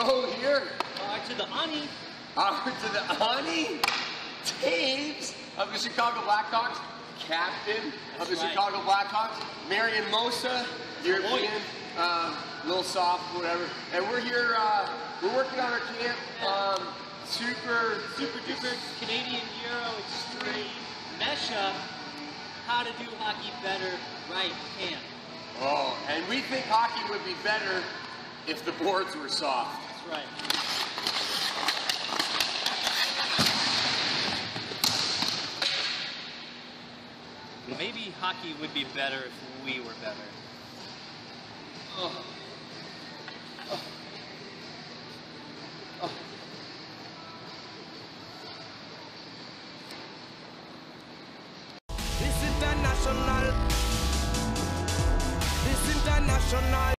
Mo here. Uh, to the Ani. Uh, to the Ani Taves of the Chicago Blackhawks, captain of the right. Chicago Blackhawks, Marion Mosa, European, uh, little soft, whatever. And we're here, uh, we're working on our camp. Um, super, Super duper Canadian Euro Extreme Mesha. How to do hockey better right camp. Oh, and we think hockey would be better if the boards were soft. That's right. Maybe hockey would be better if we were better. Oh. Oh. Oh. This international. This international.